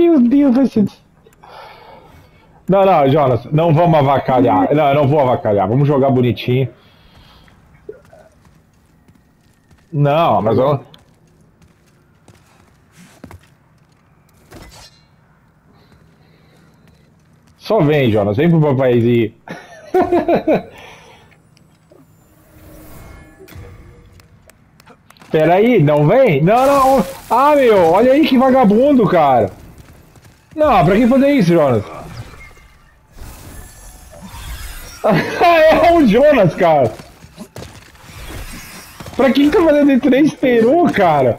Meu Deus, vai ser. Não, não, Jonas, não vamos avacalhar. Não, eu não vou avacalhar. Vamos jogar bonitinho. Não, mas eu... Só vem, Jonas. Vem pro papaizinho. Peraí, não vem? Não, não. Ah, meu, olha aí que vagabundo, cara. Não, pra que fazer isso, Jonas? é o Jonas, cara. Pra quem tá fazendo três peru, cara?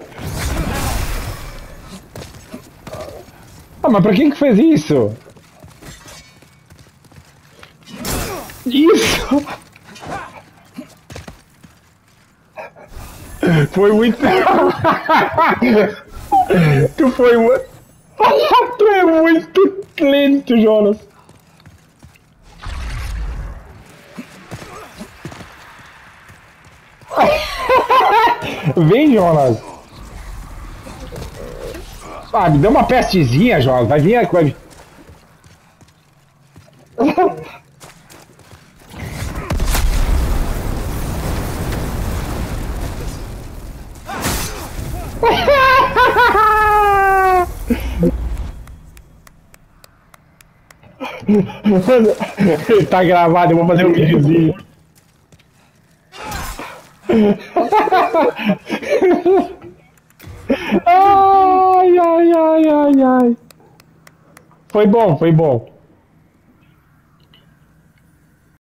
Ah, mas pra quem que fez isso? Isso! Foi muito. tu foi é muito lento, Jonas. Vem, Jonas. Ah, me dá uma pestezinha, Jonas. Vai vir aqui. tá gravado, eu vou fazer um videozinho. ai, ai, ai, ai, ai. Foi bom, foi bom.